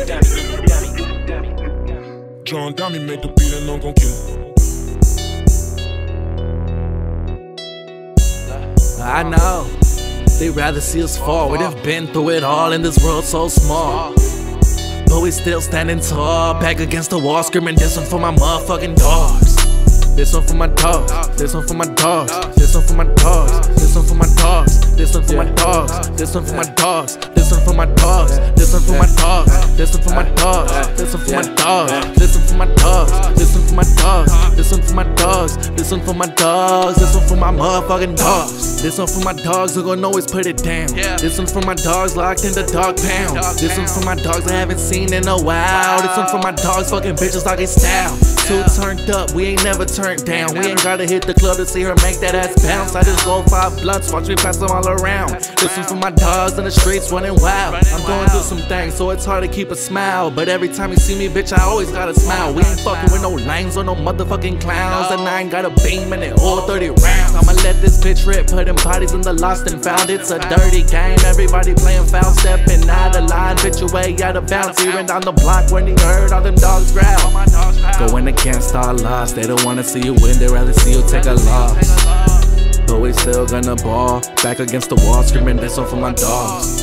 Oh, damn it, damn it. John Dummy made the beat and I'm gon' kill. I know. They'd rather see us fall. We have been through it all in this world so small. But we still standing tall, back against the wall, screaming this one for my motherfucking dogs. This one for my dogs. This one for my dogs. This one for my dogs. This one for my dogs. This one for my dogs. This one for my dogs. This one for my dogs. This one this one for my dogs. one for my dogs. one for my dogs. This one for my dogs. This one for my motherfucking dogs. This one for my dogs who gon' always put it down. Yeah. This one for my dogs locked in the dog pound. This one for my dogs I haven't seen in a while. This one for my dogs fucking bitches like it's style. Too turned up, we ain't never turned down. We ain't gotta hit the club to see her make that ass bounce. I just roll five blunts, watch me pass them all around. This one for my dogs in the streets running wild. I'm going through some things, so it's hard to keep a smile. But every time you see me, bitch, I always gotta smile. We ain't fucking with no lames or no motherfucking clowns. And I ain't got a beam in it, all 30 rounds. I'ma let this bitch rip, putting bodies in the lost and found. It's a dirty game, everybody playing foul, stepping out of line. Bitch, you way out of bounds. Hearing down the block when he heard all them dogs growl. Going against all odds, they don't wanna see you win, they rather see you take a loss. But we still gonna ball, back against the wall, screaming this one for my dogs.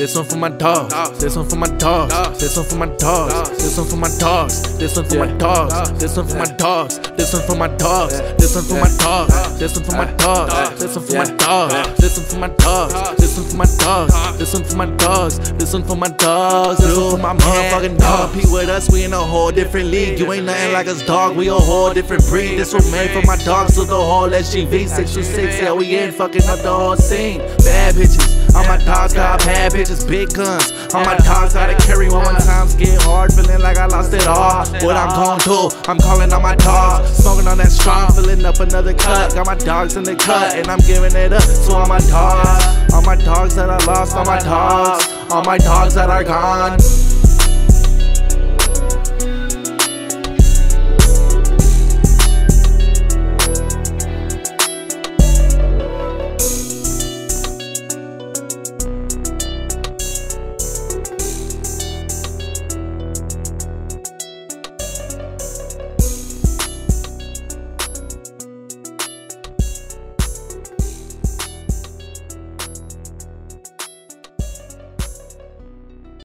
This one for my dogs. This one for my dogs. This one for my dogs. This one for my dogs. This one for my dogs. This one for my dogs. This one for my dogs. This one for my dogs. This one for my dogs. This one for my dogs. This one for my dogs. This one for my dogs. This one for my dogs. This one for my dogs. This one for my motherfucking dog. Compete with us, we in a whole different league. You ain't nothing like us, dog. We a whole different breed. This was made for my dogs, so the whole SGV 626. Yeah, we in fucking up the whole scene. Bad bitches. All my dogs got bad bitches, big guns. All my dogs gotta carry one when times get hard, feeling like I lost it all. What I'm gon' do, I'm calling on my dogs. Smoking on that strong, filling up another cut. Got my dogs in the cut, and I'm giving it up to all my dogs. All my dogs that I lost, all my dogs. All my dogs that are gone.